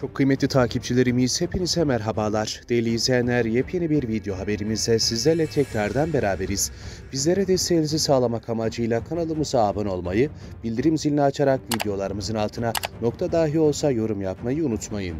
Çok kıymetli takipçilerimiz hepinize merhabalar. Değerli izleyenler yepyeni bir video haberimizde sizlerle tekrardan beraberiz. Bizlere desteğinizi sağlamak amacıyla kanalımıza abone olmayı, bildirim zilini açarak videolarımızın altına nokta dahi olsa yorum yapmayı unutmayın.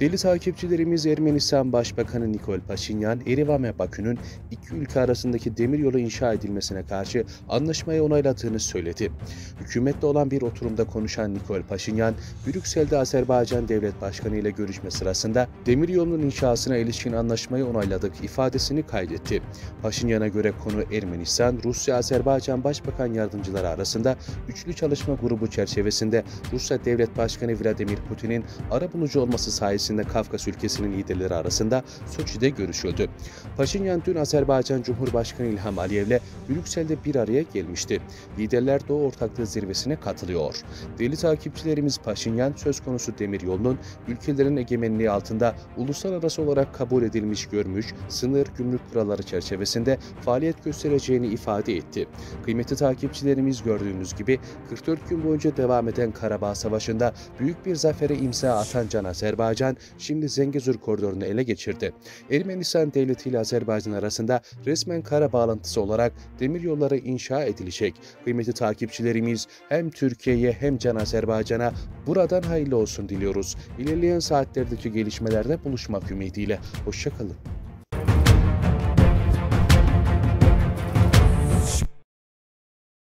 Değerli takipçilerimiz Ermenistan Başbakanı Nikol Paşinyan, Erivan ve Bakü'nün iki ülke arasındaki demiryolu inşa edilmesine karşı anlaşmayı onayladığını söyledi. Hükümetle olan bir oturumda konuşan Nikol Paşinyan, Brüksel'de Azerbaycan Devlet Başkanı ile görüşme sırasında demiryolunun inşasına ilişkin anlaşmayı onayladık ifadesini kaydetti. Paşinyan'a göre konu Ermenistan, Rusya, Azerbaycan Başbakan Yardımcıları arasında üçlü çalışma grubu çerçevesinde Rusya Devlet Başkanı Vladimir Putin'in arabulucu olması sayesinde Kafkas ülkesinin liderleri arasında Soçi'de görüşüldü. Paşinyan dün Azerbaycan Cumhurbaşkanı İlham Aliyev'le Brüksel'de bir araya gelmişti. Liderler Doğu Ortaklığı Zirvesi'ne katılıyor. Değerli takipçilerimiz Paşinyan söz konusu demiryolunun ülkelerin egemenliği altında uluslararası olarak kabul edilmiş görmüş sınır gümrük kuralları çerçevesinde faaliyet göstereceğini ifade etti. Kıymetli takipçilerimiz gördüğünüz gibi 44 gün boyunca devam eden Karabağ Savaşı'nda büyük bir zafere imza atan Can Azerbaycan şimdi Zengezur koridorunu ele geçirdi. Ermenistan devleti ile Azerbaycan arasında resmen kara bağlantısı olarak demiryolları inşa edilecek. Kıymetli takipçilerimiz hem Türkiye'ye hem Can Azerbaycan'a buradan hayırlı olsun diliyoruz. İlerleyen saatlerdeki gelişmelerde buluşmak ümidiyle. Hoşçakalın.